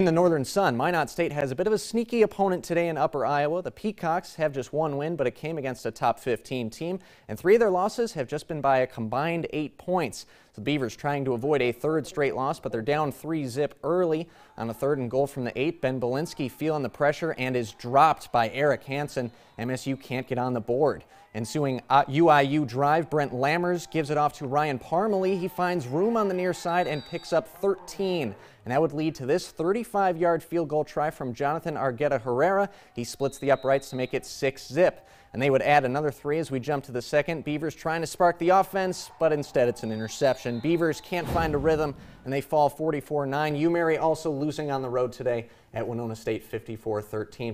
In the Northern Sun, Minot State has a bit of a sneaky opponent today in Upper Iowa. The Peacocks have just one win, but it came against a top 15 team, and three of their losses have just been by a combined eight points. The Beavers trying to avoid a third straight loss, but they're down three zip early on a third and goal from the eight. Ben Belinsky feeling the pressure and is dropped by Eric Hansen. MSU can't get on the board. Ensuing UIU uh, drive, Brent Lammers gives it off to Ryan Parmalee. He finds room on the near side and picks up 13. And that would lead to this 35-yard field goal try from Jonathan Argueta Herrera. He splits the uprights to make it 6-zip. And they would add another three as we jump to the second. Beavers trying to spark the offense, but instead it's an interception. Beavers can't find a rhythm, and they fall 44-9. UMary also losing on the road today at Winona State 54-13.